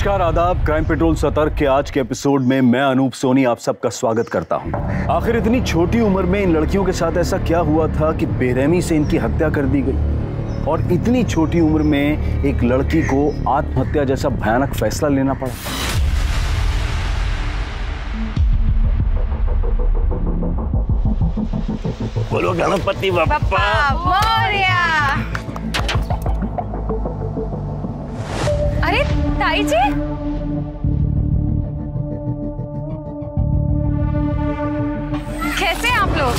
नमस्कार आदाब। Crime petrol सतर्क के आज के एपिसोड में मैं अनूप सोनी आप सबका स्वागत करता हूँ। आखिर इतनी छोटी उम्र में इन लड़कियों के साथ ऐसा क्या हुआ था कि बेरहमी से इनकी हत्या कर दी गई? और इतनी छोटी उम्र में एक लड़की को आत्महत्या जैसा भयानक फैसला लेना पड़ा। बोलो गणपति बप्पा। मोरिया। अरे ताई जी। कैसे हैं आप लोग?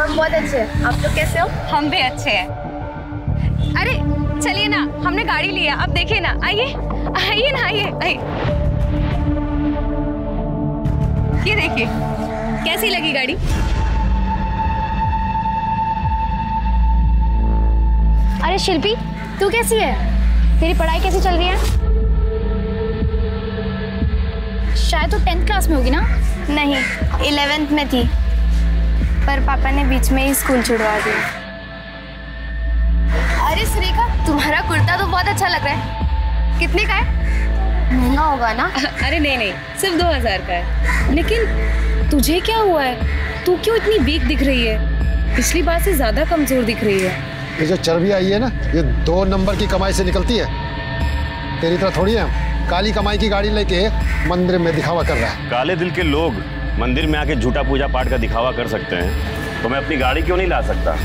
हम बहुत अच्छे हैं। आप लोग कैसे हो? हम भी अच्छे हैं। अरे चलिए ना हमने गाड़ी लिया अब देखिए ना आइए आइए ना आइए आइए। ये देखिए कैसी लगी गाड़ी? अरे शिल्पी तू कैसी है? तेरी पढ़ाई कैसी चल रही है? शायद तू टेंथ क्लास में होगी ना? नहीं इलेवेंथ में थी। पर पापा ने बीच में ही स्कूल छुड़वा दिया। अरे सुरेखा तुम्हारा कुर्ता तो बहुत अच्छा लग रहा है। कितने का है? महँगा होगा ना? अरे नहीं नहीं सिर्फ़ दो हज़ार का है। लेकिन तुझे क्या हुआ है? तू क्यों इतनी वीक दिख रही है? पिछली बार से ज़्यादा कमज़ोर दिख रही है। ये जो चर्बी आई है ना ये दो नंबर की कमाई से निकलती है। तेरी तरह थोड़ी है काली कमाई की गाड़ी लेके मंदिर में दिखावा कर रहा है। काले दिल के लोग मंदिर में आके झूठा पूजा पाठ का दिखावा कर सकते हैं। तो मैं अपनी गाड़ी क्यों नहीं ला सकता?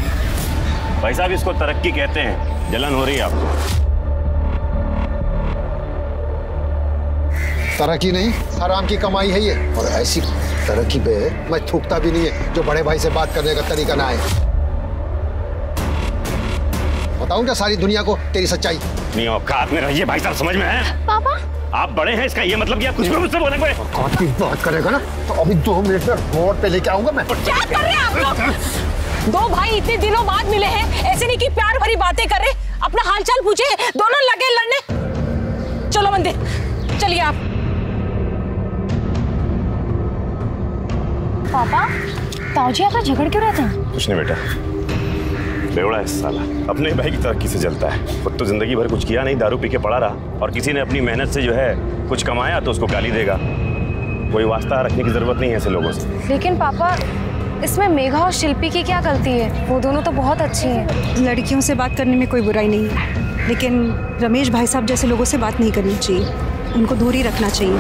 भाई साहब इसको तरक्की कहते हैं। जलन हो रही है आपको। तरक्की नहीं हराम की कमाई है ये। और ऐसी तरक्की पे मैं थूकता भी नहीं है जो बड़े भाई से बात करने का तरीका ना है बताऊँ क्या सारी दुनिया को तेरी सच्चाई। नहीं औकात में रहिए भाई साहब समझ में है? पापा? आप बड़े हैं इसका ये मतलब कि आप कुछ भी मुझसे बोलेंगे औकात की बात करेगा ना? तो अभी दो मिनट में रोड पे लेके आऊँगा मैं। क्या कर रहे हैं आप लोग? दो भाई इतने दिनों बाद मिले हैं ऐसे नहीं कि प्यार भरी बातें कर रहे अपना हालचाल पूछे दोनों लगे लड़ने। चलो मंदिर चलिए आप। पापा ताऊजी आपसे झगड़ क्यों रहते हैं? कुछ नहीं बेटा। बेवड़ा है साला। अपने भाई की तरक्की से चलता है। खुद तो ज़िंदगी भर कुछ किया नहीं दारू पी के पड़ा रहा। और किसी ने अपनी मेहनत से जो है कुछ कमाया तो उसको गाली देगा। कोई वास्ता रखने की ज़रूरत नहीं है ऐसे लोगों से। लेकिन पापा इसमें मेघा और शिल्पी की क्या गलती है? वो दोनों तो बहुत अच्छी हैं। लड़कियों से बात करने में कोई बुराई नहीं है। लेकिन रमेश भाई साहब जैसे लोगों से बात नहीं करनी चाहिए। उनको दूर ही रखना चाहिए।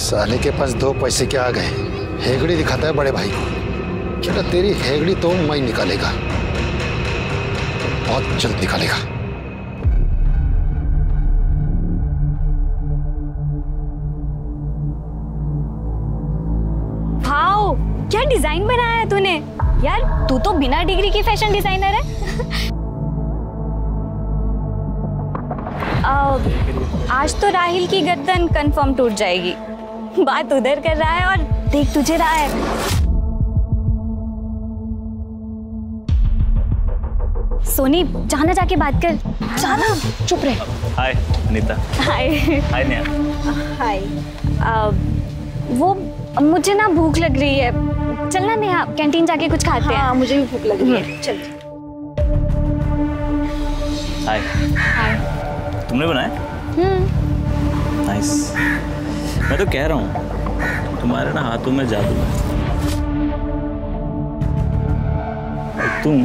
साले के पास दो पैसे क्या आ गए? हेगड़ी दिखाता है बड़े भाई को। क्या तेरी हेगड़ी तो मैं निकालेगा? बहुत जल्द निकालेगा। क्या डिज़ाइन बनाया है तूने? यार तू तो बिना डिग्री की फ़ैशन डिज़ाइनर है। अ, आज तो राहिल की गर्दन कंफर्म टूट जाएगी। बात उधर कर रहा है और देख तुझे रहा है। सोनी जाना जाके बात कर। जाना। चुप रहे। हाय अनीता हाय हाय नेहा हाय वो मुझे ना भूख लग रही है। चलना नेहा कैंटीन जाके कुछ खाते हैं। मुझे भी भूख लग रही है। चल। हाय हाय तुमने बनाया? हम्म नाइस मैं तो कह रहा हूँ तुम्हारे ना हाथों में जादू है। तुम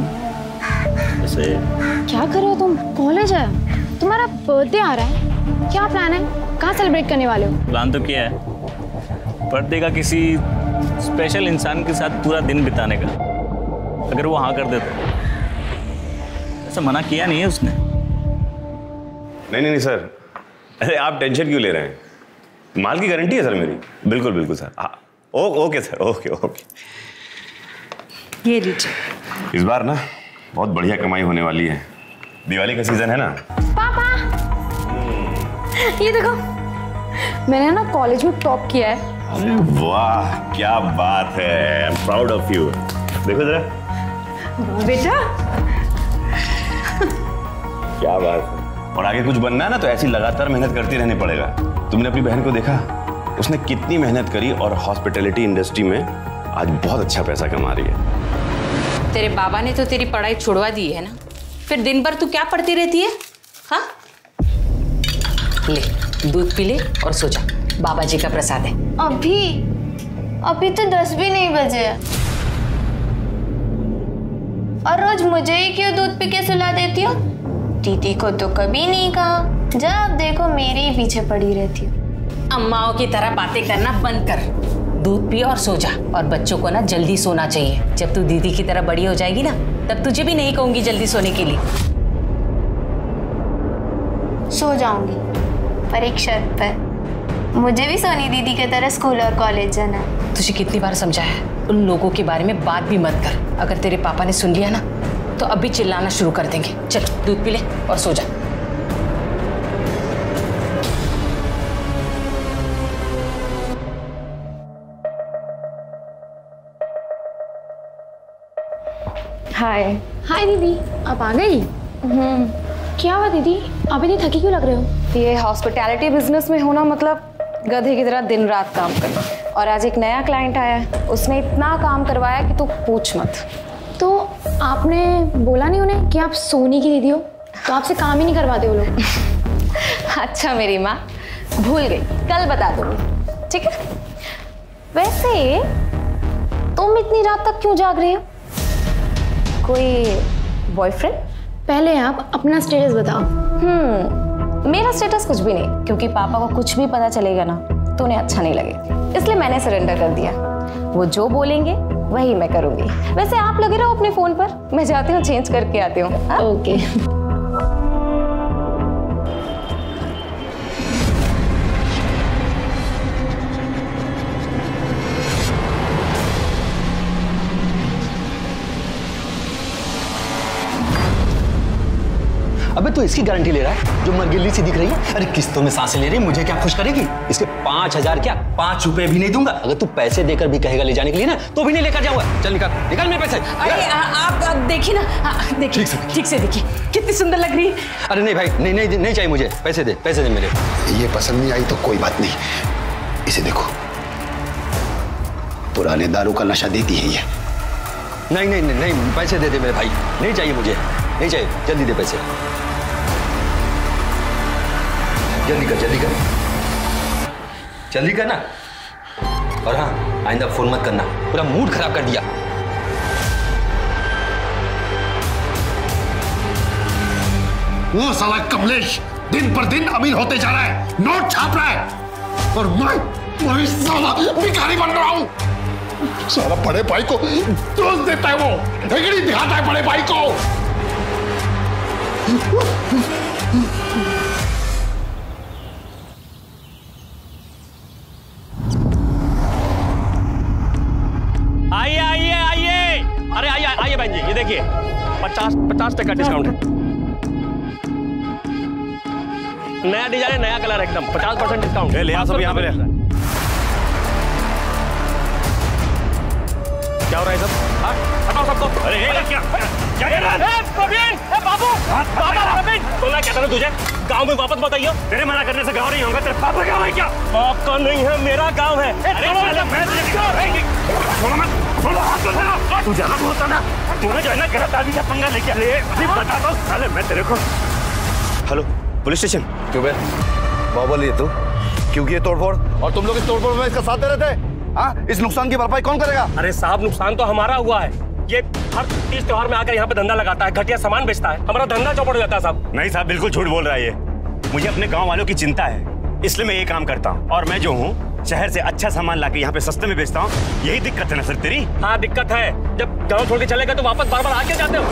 जैसे क्या कर रहे हो तुम? कॉलेज है। तुम्हारा बर्थडे आ रहा है। क्या प्लान है? कहाँ सेलिब्रेट करने वाले हो? प्लान तो किया है। बर्थडे का किसी स्पेशल इंसान के साथ पूरा दिन बिताने का। अगर वो हाँ कर दे तो। ऐसा मना किया नहीं है उसने। नहीं नहीं नहीं सर। अरे आप टेंशन क्यों ले रहे हैं? माल की गारंटी है सर मेरी। बिल्कुल बिल्कुल सर। हाँ। Okay sir. Okay okay. ये लीजिए। इस बार ना बहुत बढ़िया कमाई होने वाली है। दिवाली का सीज़न है ना? पापा! ये देखो मैंने ना कॉलेज में टॉप किया है। अरे वाह क्या बात है I am proud of you देखो जरा। बेटा? क्या बात है। और आगे कुछ बनना है ना तो ऐसी लगातार मेहनत करती रहने पड़ेगा। तुमने अपनी बहन को देखा? उसने कितनी मेहनत करी और हॉस्पिटैलिटी इंडस्ट्री में आज बहुत अच्छा पैसा कमा रही है। तेरे बाबा ने तो तेरी पढ़ाई छुड़वा दी है ना? फिर दिन भर तू क्या पढ़ती रहती है? हाँ? ले दूध पी ले और सो जा। बाबा जी का प्रसाद है। अभी? अभी तो दस भी नहीं बजे। और रोज मुझे ही क्यों दूध पी के सुला देती हो? दीदी को तो कभी नहीं कहा। जब देखो मेरे ही पीछे पड़ी रहती हो। अम्माओं की तरह बातें करना बंद कर। दूध पी और सो जा। और बच्चों को ना जल्दी सोना चाहिए। जब तू दीदी की तरह बड़ी हो जाएगी ना तब तुझे भी नहीं कहूँगी जल्दी सोने के लिए। सो जाऊँगी। पर एक शर्त पर मुझे भी सोनी दीदी की तरह स्कूल और कॉलेज जाना है। तुझे कितनी बार समझाया है? उन लोगों के बारे में बात भी मत कर। अगर तेरे पापा ने सुन लिया ना तो अभी चिल्लाना शुरू कर देंगे। चल दूध पी ले और सो जा। हाय हाय दीदी। आप आ गई? हम्म। क्या हुआ दीदी? आप इतनी थकी क्यों लग रहे हो? ये हॉस्पिटैलिटी बिज़नेस में होना मतलब गधे की तरह दिन रात काम करना। और आज एक नया क्लाइंट आया है। उसने इतना काम करवाया कि तू पूछ मत। तो आपने बोला नहीं उन्हें कि आप सोनी की दीदी हो? तो आपसे काम ही नहीं करवाते वो लोग। अच्छा मेरी माँ भूल गई। कल बता दूँगी। ठीक है? वैसे तुम इतनी रात तक क्यों जाग रही हो? कोई बॉयफ्रेंड पहले आप अपना स्टेटस बताओ। हम्म मेरा स्टेटस कुछ भी नहीं क्योंकि पापा को कुछ भी पता चलेगा ना तो उन्हें अच्छा नहीं लगेगा इसलिए मैंने सरेंडर कर दिया। वो जो बोलेंगे वही मैं करूँगी। वैसे आप लगे रहो अपने फ़ोन पर मैं जाती हूँ चेंज करके आती हूँ। ओके ओके अबे तू इसकी गारंटी ले रहा है। जो मरगिल्ली सी दिख रही है। अरे किस्तों में साँसें ले रही मुझे क्या खुश करेगी? इसके पाँच हज़ार क्या? पाँच रुपए भी नहीं दूँगा। अगर तू पैसे देकर भी कहेगा ले जाने के लिए ना तो भी नहीं लेकर जाऊँगा। चल निकाल निकाल मेरे पैसे। अरे आ, आप आप देखिए ना देखिए ठीक से। ठीक से देखिए। कितनी सुंदर लग रही है। अरे नहीं भाई नहीं नहीं नहीं चाहिए मुझे। पैसे दे पैसे दे मेरे। ये पसंद नहीं आई तो कोई बात नहीं। इसे देखो। पुराने दारू का नशा देती है ये। नहीं नहीं नहीं नहीं पैसे दे दे मेरे भाई। नहीं चाहिए मुझे। नहीं चाहिए जल्दी दे पैसे। जल्दी कर जल्दी कर। जल्दी कर ना और हाँ आइंदा फ़ोन मत करना। पूरा मूड खराब कर दिया। वो साला कमलेश दिन पर दिन अमीर होते जा रहा है, नोट छाप रहा है। और मैं मैं साला भिखारी बन रहा हूँ। साला बड़े भाई को दोष देता है वो। दिखाता है बड़े भाई को। पचास पचास टका डिस्काउंट है। नया डिज़ाइन है नया कलर एकदम। पचास परसेंट डिस्काउंट ले, आओ सब यहाँ पे। ले। क्या हो रहा है सब? हाँ हटाओ सबको। अरे ये क्या क्या कर रहा है? ए, प्रवीण ए, बाबू बाबा प्रवीण। तो मैं कहता हूँ तुझे? गाँव में वापस मत आइयो। तेरे मना करने से गाँव नहीं होगा तेरे पापा गाँव है क्या? बाप का नहीं है मेरा गाँव है। अरे मैं तुझे क्या- छोड़ो मत छोड़ो हाथ तो तू ज़्यादा बोलता ना तूने जो है ना गिरफ्तारी का पंगा लेके ले अभी बताता हूँ साले मैं तेरे को हेलो पुलिस स्टेशन? क्यों बे? बाहुबली है तू। क्योंकि ये तोड़फोड़ और तुम लोग इस तोड़फोड़ में इसका साथ दे रहे थे? हाँ? इस नुकसान की भरपाई कौन करेगा? अरे साहब नुकसान तो हमारा हुआ है। ये हर तीज त्योहार में आकर यहाँ पे धंधा लगाता है घटिया सामान बेचता है। हमारा धंधा चौपट हो जाता है साहब। नहीं साहब बिल्कुल झूठ बोल रहा है ये। मुझे अपने गाँव वालों की चिंता है इसलिए मैं ये काम करता हूँ। और मैं जो हूँ शहर से अच्छा सामान लाके यहाँ पे सस्ते में बेचता हूँ। यही दिक्कत है ना सर तेरी? हाँ दिक्कत है। जब गाँव छोड़ के चले गए तो वापस बार बार आके जाते हो।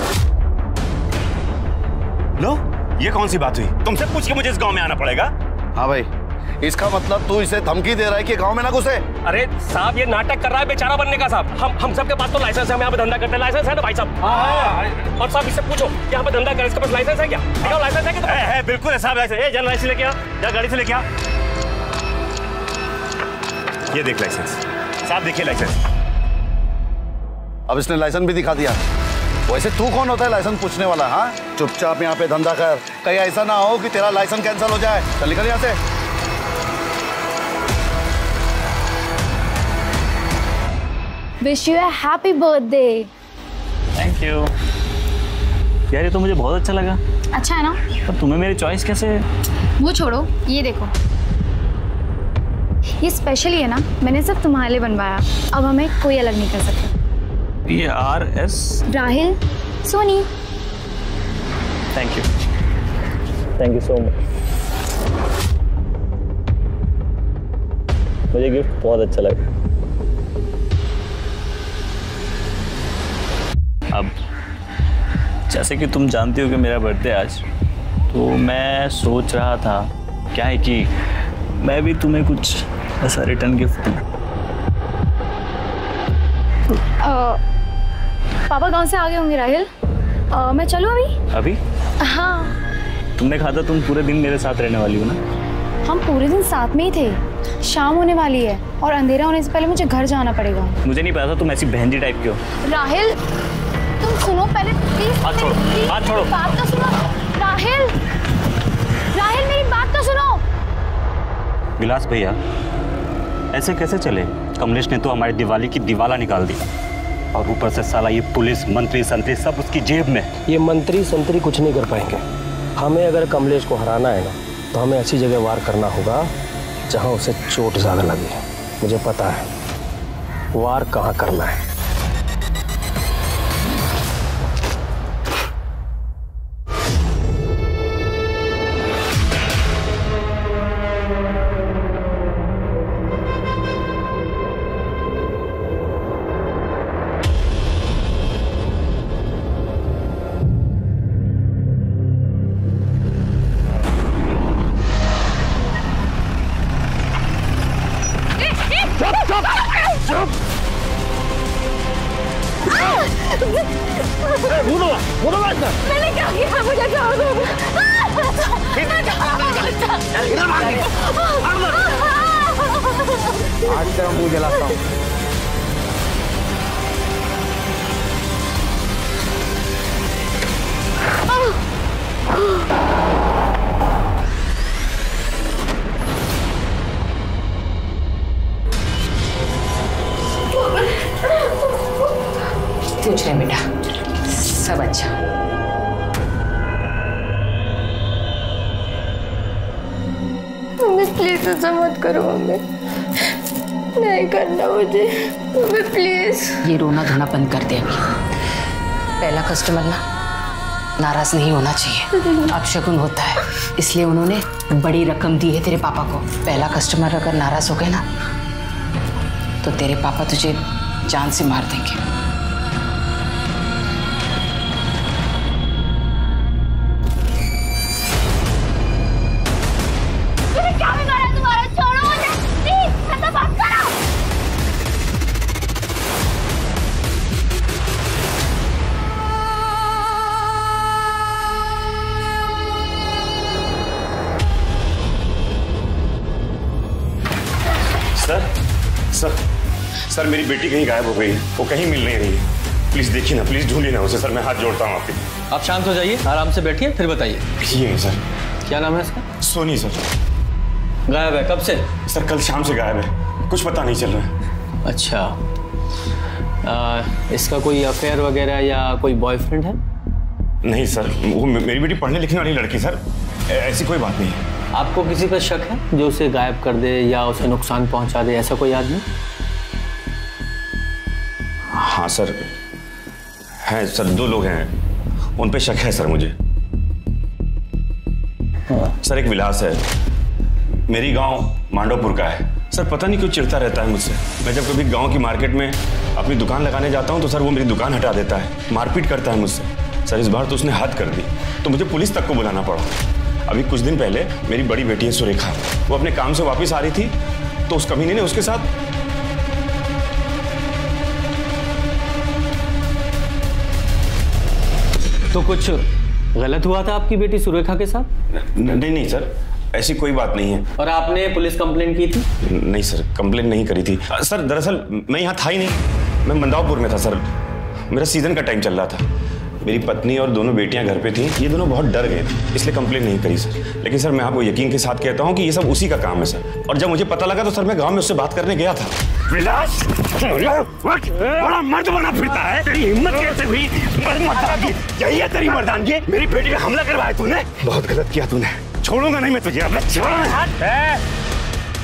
लो ये कौन सी बात हुई? तुमसे पूछ के मुझे इस गाँव में आना पड़ेगा। हाँ भाई इसका मतलब तू इसे धमकी दे रहा है कि गाँव में ना घुसे? अरे साहब ये नाटक कर रहा है बेचारा बनने का साहब। हम हम सबके पास तो लाइसेंस है हम यहाँ पे धंधा करते हैं। लाइसेंस है ना भाई साहब? और साहब इससे पूछो यहाँ पे धंधा करे इसके पास लाइसेंस है क्या? लाइसेंस है कि है, है बिल्कुल है साहब ए जन लाइसेंस लेके आ गाड़ी से लेके आ ये देख लाइसेंस साहब देखिए लाइसेंस अब इसने लाइसेंस भी दिखा दिया। वैसे तू कौन होता है लाइसेंस पूछने वाला हाँ? चुपचाप यहाँ पे धंधा कर। कहीं ऐसा ना हो कि तेरा लाइसेंस कैंसिल हो जाए। चल निकल यहाँ से। Wish you happy birthday thank you यार ये तो मुझे बहुत अच्छा लगा। अच्छा है ना? पर तुम्हें मेरी चॉइस कैसे? वो छोड़ो ये देखो। ये स्पेशली है ना मैंने सब तुम्हारे लिए बनवाया। अब हमें कोई अलग नहीं कर सकता। ये R S Rahil Soni. Thank you thank you so much मुझे गिफ्ट बहुत अच्छा लगा। अब जैसे कि तुम जानती हो कि मेरा बर्थडे आज तो मैं सोच रहा था क्या है कि मैं भी तुम्हें कुछ ऐसा रिटर्न गिफ्ट पापा गाँव से आ गए होंगे राहिल। अ, मैं चलूँ अभी? अभी? हाँ। तुमने कहा था तुम पूरे दिन मेरे साथ रहने वाली हो ना? हम पूरे दिन साथ में ही थे। शाम होने वाली है और अंधेरा होने से पहले मुझे घर जाना पड़ेगा। मुझे नहीं पता था तुम ऐसी बहनजी टाइप की हो। राहिल तुम सुनो पहले प्लीज़ हाथ छोड़ो, हाथ छोड़ो। बात तो सुनो। राहिल राहिल मेरी बात तो सुनो। विलास भैया ऐसे कैसे चले? कमलेश ने तो हमारी दिवाली की दिवाला निकाल दी। और ऊपर से साला ये पुलिस, मंत्री, संतरी, सब उसकी जेब में। ये मंत्री, संतरी कुछ नहीं कर पाएँगे। हमें अगर कमलेश को हराना है ना तो हमें ऐसी जगह वार करना होगा, जहाँ उसे चोट ज़्यादा लगे। मुझे पता है, वार कहाँ करना है। कुछ नहीं बेटा सब अच्छा। प्लीज़ ऐसा मत करो मम्मी। नहीं करना मुझे। प्लीज़ ये रोना धोना बंद कर दे अभी। पहला कस्टमर ना। नाराज़ नहीं होना चाहिए। अब शगुन होता है। इसलिए उन्होंने बड़ी रकम दी है तेरे पापा को। पहला कस्टमर अगर नाराज़ हो गए ना तो तेरे पापा तुझे जान से मार देंगे। सर मेरी बेटी कहीं गायब हो गई वो कहीं मिल नहीं रही है। प्लीज़ देखिए ना प्लीज़ ढूंढिए ना उसे। सर मैं हाथ जोड़ता हूँ आपके। आप शांत हो जाइए आराम से बैठिए फिर बताइए। ये है सर। क्या नाम है इसका सोनी सर। गायब है कब से? सर कल शाम से गायब है। कुछ पता नहीं चल रहा है। अच्छा। आ, इसका कोई अफेयर वगैरह या कोई बॉयफ्रेंड है? नहीं सर। वो मेरी बेटी पढ़ने लिखने वाली लड़की सर। ऐसी कोई बात नहीं है। आपको किसी पर शक है जो उसे गायब कर दे या उसे नुकसान पहुँचा दे ऐसा कोई आदमी? हाँ सर हैं, सर, दो लोग हैं। उन पे शक है, सर, मुझे। हाँ। सर, एक विलास है। मेरी गाँव मांडोपुर का है। सर, पता नहीं क्यों चिढ़ता रहता है मुझसे। मैं जब कभी गाँव की मार्केट में अपनी दुकान लगाने जाता हूँ तो सर, वो मेरी दुकान हटा देता है। मारपीट करता है मुझसे। सर, इस बार तो उसने हद कर दी। तो मुझे पुलिस तक को बुलाना पड़ा। अभी कुछ दिन पहले मेरी बड़ी बेटी है, सुरेखा। वो अपने काम से वापस आ रही थी तो उस कमीने ने उसके साथ तो कुछ गलत हुआ था आपकी बेटी सुरेखा के साथ? नहीं नहीं सर। ऐसी कोई बात नहीं है। और आपने पुलिस कंप्लेन की थी? नहीं सर। कंप्लेन नहीं करी थी। आ, सर दरअसल मैं यहाँ था ही नहीं। मैं मंदावपुर में था सर। मेरा सीज़न का टाइम चल रहा था। मेरी पत्नी और दोनों बेटियाँ घर पे थी। ये दोनों बहुत डर गए थे इसलिए कंप्लेन नहीं करी सर लेकिन सर मैं आपको यकीन के साथ कहता हूँ कि ये सब उसी का काम है सर और जब मुझे पता लगा तो सर मैं गाँव में उससे बात करने गया था। विलास बड़ा मर्द बना फिरता है। तेरी हिम्मत कैसे हुई? यही है तेरी मर्दानगी। मेरी बेटी पे हमला करवाया तूने। बहुत गलत किया तूने। छोड़ूँगा नहीं मैं तुझे अब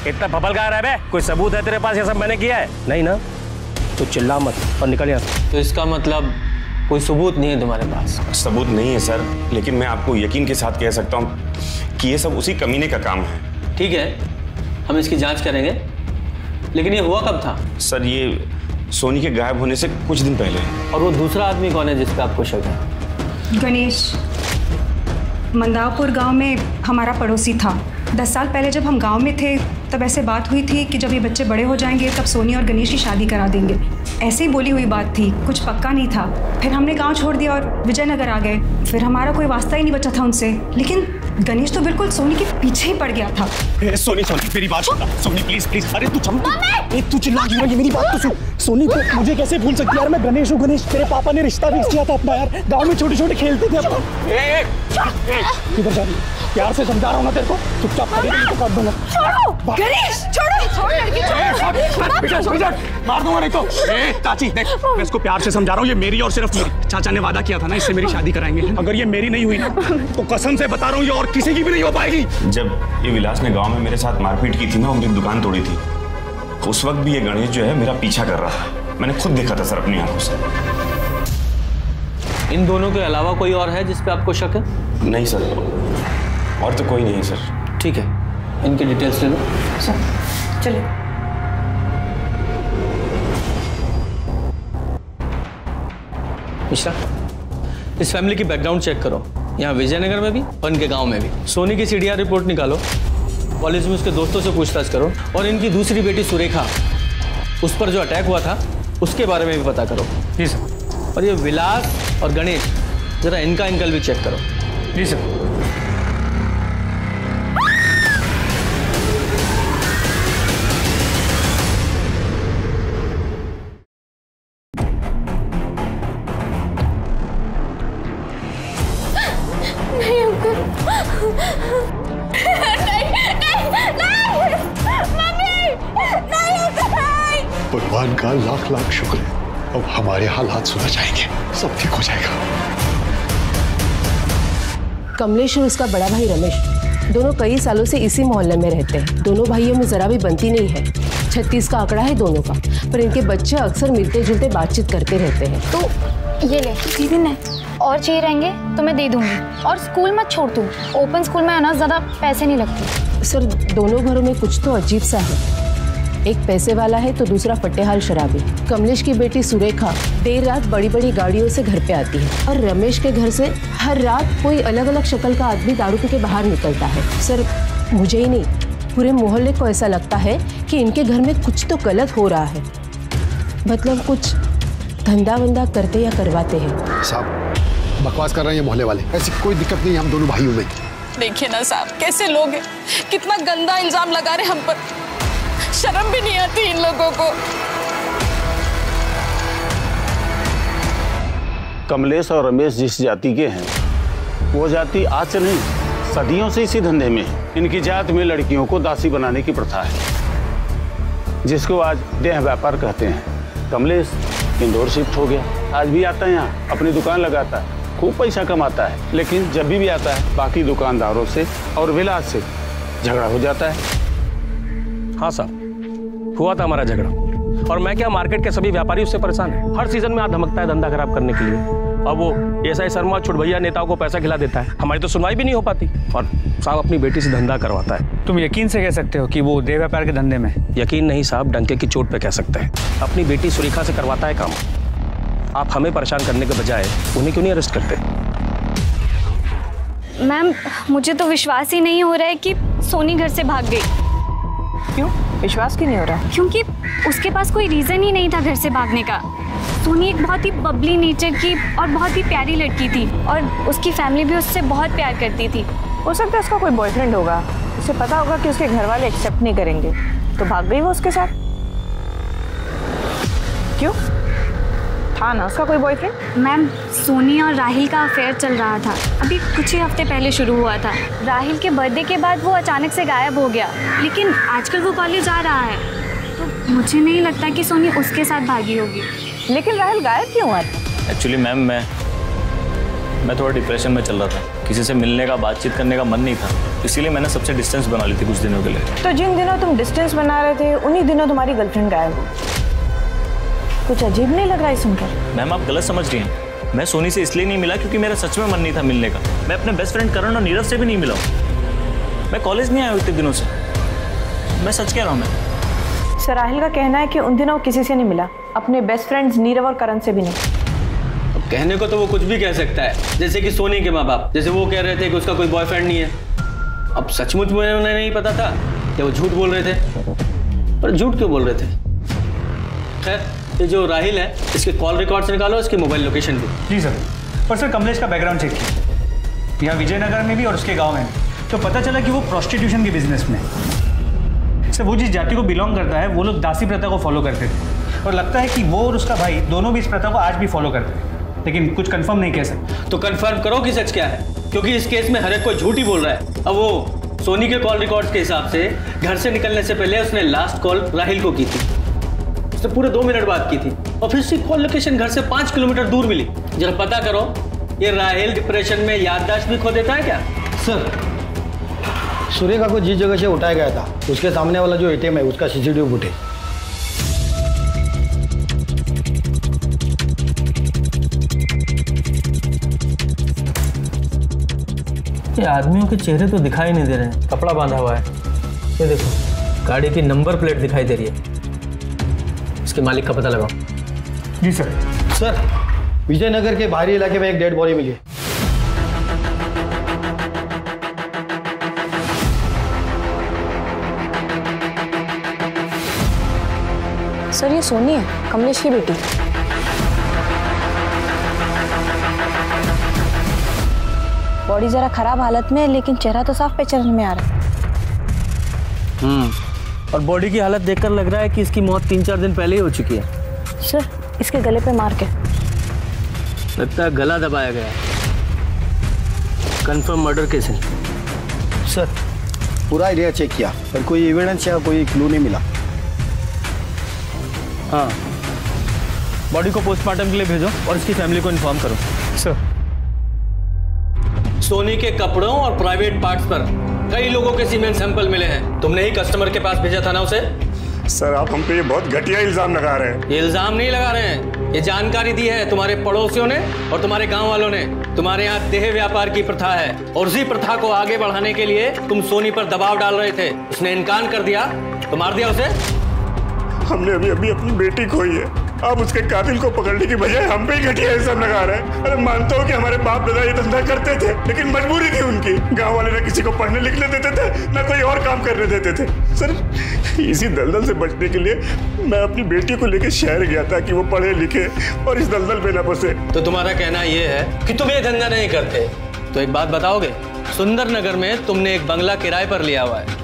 इतना बबल गा रहा है बे? कोई सबूत है तेरे पास ये सब मैंने किया है? नहीं ना? तो चिल्ला मत और निकल यहाँ तो इसका मतलब कोई सबूत नहीं है तुम्हारे पास। सबूत नहीं है सर लेकिन मैं आपको यकीन के साथ कह सकता हूँ कि ये सब उसी कमीने का काम है। ठीक है हम इसकी जाँच करेंगे। लेकिन ये हुआ कब था? सर ये सोनी के गायब होने से कुछ दिन पहले। और वो दूसरा आदमी कौन है जिसका आपको शक है? गणेश मंदावपुर गाँव में हमारा पड़ोसी था। दस साल पहले जब हम गाँव में थे तब ऐसे बात हुई थी कि जब ये बच्चे बड़े हो जाएँगे, तब सोनी और गणेश की शादी करा देंगे। ऐसे ही बोली हुई बात थी, कुछ पक्का नहीं था। फिर हमने गाँव छोड़ दिया और विजयनगर आ गए। फिर हमारा कोई वास्ता ही नहीं बचा था उनसे। लेकिन गणेश तो बिल्कुल सोनी के पीछे ही पड़ गया था। ए, सोनी सोनी मेरी बात सुन। सोनी प्लीज़ प्लीज़ अरे तू चम ए तू चिल्ला क्यों रही है? मेरी बात तो सुन। सोनी तू मुझे कैसे भूल सकती है? यार मैं गणेश हूँ गणेश। तेरे पापा ने रिश्ता भी किया था अपना यार। गाँव में छोटे छोटे खेलते थे अपन। ए, ए, ए, किधर जा रही है? प्यार से समझा रहा हूँ ना तेरे को। चुपचाप काट दूँगा। छोड़ो! गणेश छोड़ो! छोड़ लड़की बेटा, बेटा, मार दूँगा नहीं तो। ए, चाची देख मैं इसको प्यार से समझा रहा हूँ। ये मेरी और सिर्फ़ मेरी। चाचा ने वादा किया था ना इससे मेरी शादी कराएँगे। अगर ये मेरी नहीं हुई ना तो कसम से बता रहा हूँ ये और किसी की भी नहीं हो पाएगी। जब ये विलास ने गाँव में मेरे साथ मारपीट की थी ना और मेरी दुकान तोड़ी थी। उस वक्त भी ये गणेश जो है मेरा पीछा कर रहा था। मैंने खुद देखा था सर अपनी आँखों से। इन दोनों के अलावा कोई और है जिस पे आपको शक है? नहीं सर। और तो कोई नहीं है सर। ठीक है। इनकी डिटेल्स ले लो। सर चलिए। मिश्रा इस फैमिली की बैकग्राउंड चेक करो। यहाँ विजयनगर में भी और इनके गाँव में भी। सोनी की सीडीआर रिपोर्ट निकालो कॉलेज में उसके दोस्तों से पूछताछ करो और इनकी दूसरी बेटी सुरेखा उस पर जो अटैक हुआ था उसके बारे में भी पता करो। जी सर। और ये विलास और गणेश जरा इनका एंगल भी चेक करो। जी सर। हमारे हालात सुधर जाएँगे। सब ठीक हो जाएगा। कमलेश और उसका बड़ा भाई रमेश दोनों कई सालों से इसी मोहल्ले में रहते हैं। दोनों भाइयों में जरा भी बनती नहीं है। छत्तीस का आंकड़ा है दोनों का पर इनके बच्चे अक्सर मिलते जुलते बातचीत करते रहते हैं। तो ये ले दीदी ने और चाहिए रहेंगे तो मैं दे दूँगी। और स्कूल मत छोड़ तू ओपन स्कूल में आना ज़्यादा पैसे नहीं लगते। सर दोनों घरों में कुछ तो अजीब सा है। एक पैसे वाला है तो दूसरा फटेहाल शराबी। कमलेश की बेटी सुरेखा देर रात बड़ी बड़ी गाड़ियों से घर पे आती है और रमेश के घर से हर रात कोई अलग अलग शक्ल का आदमी दारू पी के बाहर निकलता है। सर मुझे ही नहीं। पूरे मोहल्ले को ऐसा लगता है कि इनके घर में कुछ तो गलत हो रहा है। मतलब कुछ धंधा वंदा करते या करवाते हैं। साहब बकवास कर रहे हैं मोहल्ले वाले। ऐसी कोई दिक्कत नहीं हम दोनों भाइयों में। देखिए ना साहब कैसे लोग हैं। कितना गंदा इल्ज़ाम लगा रहे हम पर। शर्म भी नहीं आती इन लोगों को। कमलेश और रमेश जिस जाति के हैं वो जाति आज से नहीं सदियों से इसी धंधे में है। इनकी जात में लड़कियों को दासी बनाने की प्रथा है जिसको आज देह व्यापार कहते हैं। कमलेश इंदौर शिफ्ट हो गया। आज भी आता है यहाँ अपनी दुकान लगाता है खूब पैसा कमाता है लेकिन जब भी, भी आता है बाकी दुकानदारों से और विलास से झगड़ा हो जाता है। हाँ साहब। हुआ था हमारा झगड़ा। और मैं क्या मार्केट के सभी व्यापारी उससे परेशान हैं? हर सीज़न में आ धमकता है धंधा खराब करने के लिए। अब वो एस आई शर्मा छुटभैया नेताओं को पैसा खिला देता है। हमारी तो सुनवाई भी नहीं हो पाती। और साहब अपनी बेटी से धंधा करवाता है। तुम यकीन से कह सकते हो कि वो देह व्यापार के धंधे में यकीन नहीं साहब डंके की चोट पे कह सकते हैं। अपनी बेटी सुरेखा से करवाता है काम। आप हमें परेशान करने के बजाय उन्हें क्यों नहीं अरेस्ट करते? मैम मुझे तो विश्वास ही नहीं हो रहा है कि सोनी घर से भाग गई। क्यों? विश्वास क्यों नहीं हो रहा? क्योंकि उसके पास कोई रीज़न ही नहीं था घर से भागने का। सोनी एक बहुत ही बबली नेचर की और बहुत ही प्यारी लड़की थी और उसकी फैमिली भी उससे बहुत प्यार करती थी। हो सकता है उसका कोई बॉयफ्रेंड होगा। उसे पता होगा कि उसके घर वाले एक्सेप्ट नहीं करेंगे। तो भाग गई वो उसके साथ? क्यों? था ना उसका कोई बॉयफ्रेंड मैम सोनी और राहिल का अफेयर चल रहा था। अभी कुछ ही हफ़्ते पहले शुरू हुआ था। राहिल के बर्थडे के बाद वो अचानक से गायब हो गया। लेकिन आजकल वो कॉलेज आ रहा है। तो मुझे नहीं लगता कि सोनी उसके साथ भागी होगी। लेकिन राहुल गायब क्यों हुआ था? एक्चुअली मैम मैं मैं थोड़ा डिप्रेशन में चल रहा था। किसी से मिलने का बातचीत करने का मन नहीं था। इसीलिए मैंने सबसे डिस्टेंस बना ली थी कुछ दिनों के लिए। तो जिन दिनों तुम डिस्टेंस बना रहे थे उन्हीं दिनों तुम्हारी गर्लफ्रेंड गायब हो कुछ अजीब नहीं लग रहा है सुनकर? मैम आप गलत समझ रही हैं। मैं सोनी से इसलिए नहीं मिला क्योंकि मेरा सच में मन नहीं था मिलने का। मैं अपने बेस्ट फ्रेंड करण और नीरव से भी नहीं मिला हूँ। मैं कॉलेज नहीं आया इतने दिनों से। मैं सच कह रहा हूँ मैं सर राहुल का कहना है कि उन दिनों वो किसी से नहीं मिला। अपने बेस्ट फ्रेंड्स नीरव और करण से भी नहीं। अब कहने को तो वो कुछ भी कह सकता है। जैसे कि सोनी के माँ बाप जैसे वो कह रहे थे कि उसका कोई बॉयफ्रेंड नहीं है। अब सचमुच में उन्हें नहीं पता था कि वो झूठ बोल रहे थे। पर झूठ क्यों बोल रहे थे? खैर ये जो राहिल है इसके कॉल रिकॉर्ड्स निकालो इसकी मोबाइल लोकेशन भी। जी सर। पर सर कमलेश का बैकग्राउंड चेक किया यहाँ विजयनगर में भी और उसके गाँव में भी। तो पता चला कि वो प्रोस्टिट्यूशन के बिज़नेस में सर वो जिस जाति को बिलोंग करता है वो लोग दासी प्रथा को फॉलो करते थे और लगता है कि वो और उसका भाई दोनों भी इस प्रथा को आज भी फॉलो करते हैं। लेकिन कुछ कंफर्म नहीं कह सकते तो कंफर्म करो कि सच क्या है। क्योंकि इस केस में हर एक कोई झूठ ही बोल रहा है। अब वो सोनी के कॉल रिकॉर्ड्स के हिसाब से घर से निकलने से पहले उसने लास्ट कॉल राहिल को की थी। उसने पूरे दो मिनट बात की थी। और फिर उसकी कॉल लोकेशन घर से पाँच किलोमीटर दूर मिली। जरा पता करो ये राहिल डिप्रेशन में याददाश्त भी खो देता है क्या? सर सुरेखा को जिस जगह से उठाया गया था उसके सामने वाला जो एटीएम है उसका सीसीटीवी फुटेज ये आदमियों के चेहरे तो दिखाई नहीं दे रहे हैं कपड़ा बांधा हुआ है। ये देखो गाड़ी की नंबर प्लेट दिखाई दे रही है। इसके मालिक का पता लगाओ। जी सर। सर विजयनगर के बाहरी इलाके में एक डेड बॉडी मिली। है सर ये सोनी है कमलेश की बेटी। बॉडी जरा खराब हालत में है लेकिन चेहरा तो साफ़ पहचान में आ रहा है। हम्म। और बॉडी की हालत देखकर लग रहा है कि इसकी मौत तीन चार दिन पहले ही हो चुकी है। सर इसके गले पे मार के लगता है गला दबाया गया है। कंफर्म मर्डर केस है। सर पूरा एरिया चेक किया पर कोई एविडेंस या कोई क्लू नहीं मिला। हाँ। बॉडी को पोस्टमार्टम के लिए भेजो और इसकी फैमिली को इन्फॉर्म करो। सर सोनी के कपड़ों और प्राइवेट पार्ट्स पर। कई लोगों के सीमेंट सैंपल मिले हैं। तुमने ही कस्टमर के पास भेजा था ना उसे? सर आप हम पे ये बहुत घटिया इल्ज़ाम लगा रहे हैं। ये इल्ज़ाम नहीं लगा रहे हैं। ये जानकारी दी है तुम्हारे पड़ोसियों ने और तुम्हारे गाँव वालों ने। तुम्हारे यहाँ देह व्यापार की प्रथा है और उसी प्रथा को आगे बढ़ाने के लिए तुम सोनी पर दबाव डाल रहे थे। उसने इनकार कर दिया। तो मार दिया उसे? हमने अभी अभी अपनी बेटी खोई है। आप उसके कातिल को पकड़ने की बजाय हम पे घटिया इल्ज़ाम लगा रहे हैं। अरे मानता हूँ कि हमारे बाप दादा ये धंधा करते थे, लेकिन मजबूरी थी उनकी। गाँव वाले ना किसी को पढ़ने लिखने देते थे, ना कोई और काम करने देते थे। सर, इसी दलदल से बचने के लिए मैं अपनी बेटी को लेकर शहर गया था कि वो पढ़े लिखे और इस दलदल में न फंसे तो तुम्हारा कहना ये है कि तुम ये धंधा नहीं करते। तो एक बात बताओगे? सुंदर नगर में तुमने एक बंगला किराए पर लिया हुआ है।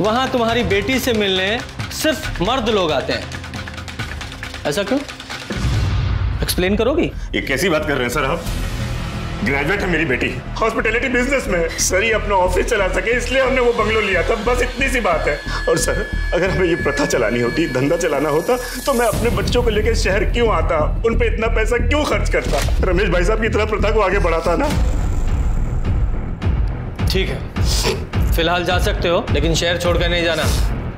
वहाँ तुम्हारी बेटी से मिलने सिर्फ़ मर्द लोग आते हैं। ऐसा क्यों? एक्सप्लेन करोगी? ये कैसी बात कर रहे हैं सर आप? ग्रेजुएट है मेरी बेटी। हॉस्पिटैलिटी बिज़नेस में सर ये अपना ऑफ़िस चला सके इसलिए हमने वो बंगलो लिया था बस इतनी सी बात है। और सर अगर हमें ये प्रथा चलानी होती धंधा चलाना होता तो मैं अपने बच्चों को लेकर शहर क्यों आता? उन पे इतना पैसा क्यों खर्च करता? रमेश भाई साहब की तरह प्रथा को आगे बढ़ाता ना? ठीक है। फ़िलहाल जा सकते हो लेकिन शहर छोड़कर नहीं जाना।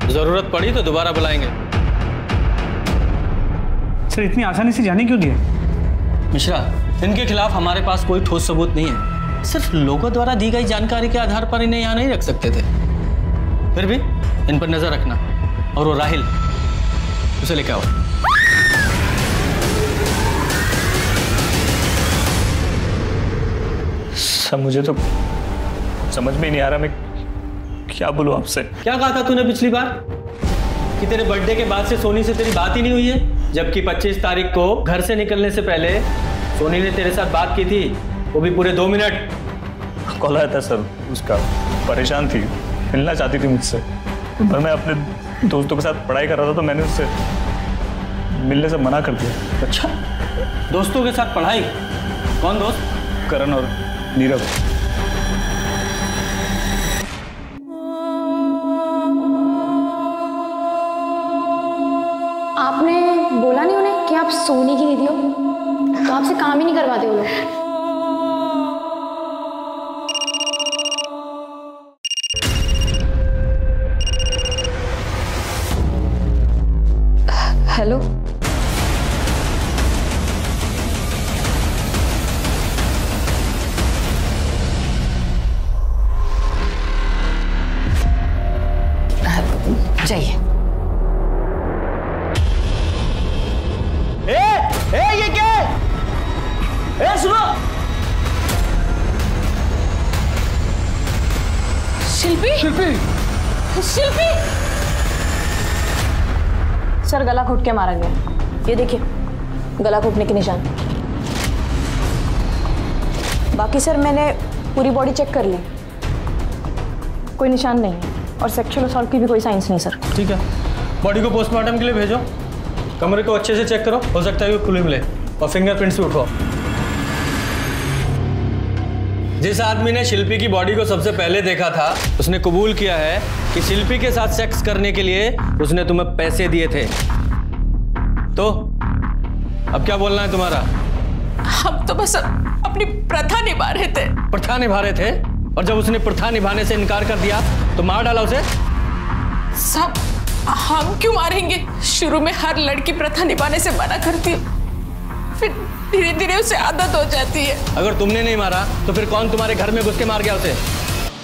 ज़रूरत पड़ी तो दोबारा बुलाएँगे। सर इतनी आसानी से जाने क्यों दिए मिश्रा इनके खिलाफ हमारे पास कोई ठोस सबूत नहीं है। सिर्फ़ लोगों द्वारा दी गई जानकारी के आधार पर इन्हें यहाँ नहीं रख सकते थे। फिर भी इन पर नज़र रखना। और वो राहिल उसे लेकर आओ। सब मुझे तो समझ में ही नहीं आ रहा मैं क्या बोलूँ आपसे। क्या कहा था तूने पिछली बार? कि तेरे बर्थडे के बाद से सोनी से तेरी बात ही नहीं हुई है? जबकि 25 तारीख को घर से निकलने से पहले सोनी ने तेरे साथ बात की थी वो भी पूरे दो मिनट। कॉल आया था सर उसका। परेशान थी। मिलना चाहती थी मुझसे। पर मैं अपने दोस्तों के साथ पढ़ाई कर रहा था तो मैंने उससे मिलने से मना कर दिया। अच्छा दोस्तों के साथ पढ़ाई? कौन दोस्त? करण और नीरव। आपसे काम ही नहीं करवाते वो लोग। के मारा गया। ये देखिए, गला घुटने के निशान। बाकी सर, मैंने पूरी बॉडी चेक कर ली। कोई निशान नहीं है और सेक्सुअल असॉल्ट की भी कोई साइंस नहीं सर ठीक है। बॉडी को पोस्टमार्टम के लिए भेजो। कमरे को अच्छे से चेक करो। हो सकता है कि मिले। और फिंगरप्रिंट्स भी उठवाओ। जिस आदमी ने शिल्पी की बॉडी को सबसे पहले देखा था, उसने कबूल किया है कि शिल्पी के साथ सेक्स करने के लिए उसने तुम्हें पैसे दिए थे। तो? अब क्या बोलना है तुम्हारा? हम तो बस अपनी प्रथा निभा रहे थे। प्रथा निभा रहे थे? और जब उसने प्रथा निभाने से इनकार कर दिया तो मार डाला उसे? सब हम क्यों मारेंगे? शुरू में हर लड़की प्रथा निभाने से मना करती है। फिर धीरे धीरे उसे आदत हो जाती है। अगर तुमने नहीं मारा तो फिर कौन तुम्हारे घर में घुस के मार गया उसे?